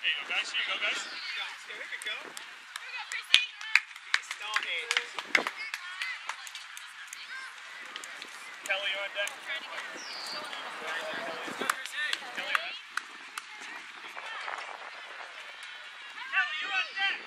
Hey, he always, the other guy always Outside. Here you go, guys. Here you go, guys. Here we go. Started. Kelli, you're on deck. Kelli, you're on deck.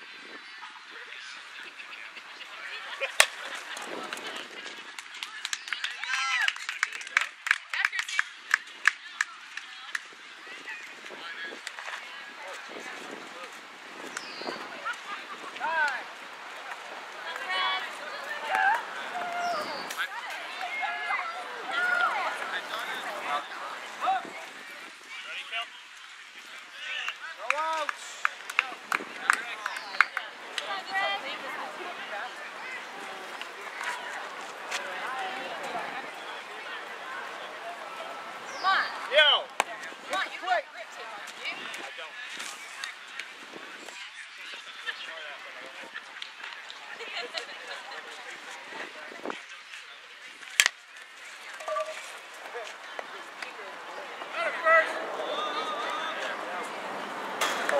Ready, Kel? Go out. Come on. Yo! Come on, you don't have grip tape on, do you?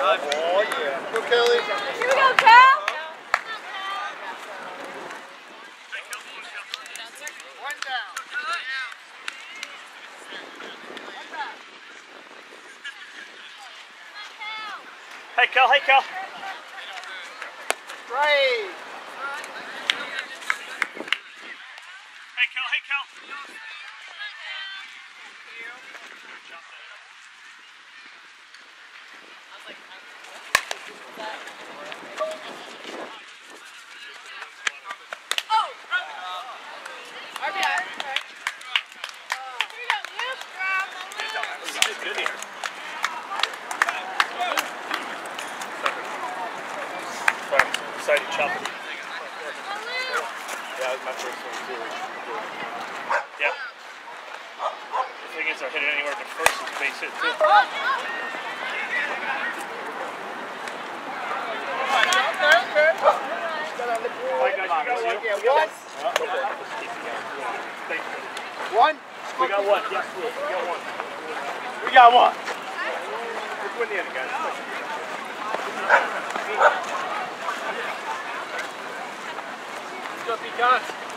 Oh, yeah. Go, Kelli. Here we go, Cal. Hey, Kel. Hey, Kel. Straight. Hey, Kel. Hey, Kel. Oh. RBI. Here we go, Luke. Good here. Sorry, decided to chop it. Yeah, that was my first one too. Yeah. The thing is, I'll hit it anywhere but first is base hit too. Alright, guys, we got one. Yeah, We got one. Thank. One. We got one. Yes, we got one. We got one. Let's win the end, guys. Stuff he got.